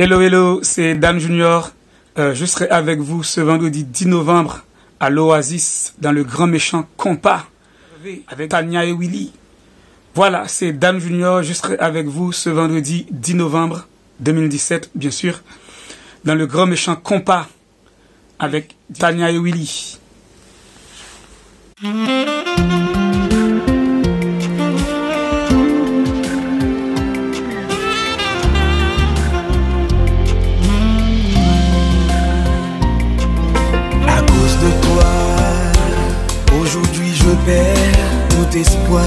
Hello, hello, c'est Dan Junior. Euh, je serai avec vous ce vendredi 10 novembre à l'Oasis dans le grand méchant compas avec Tania et Willy. Voilà, c'est Dan Junior. Je serai avec vous ce vendredi 10 novembre 2017, bien sûr, dans le grand méchant compas avec Tania et Willy. Aujourd'hui je perds tout espoir.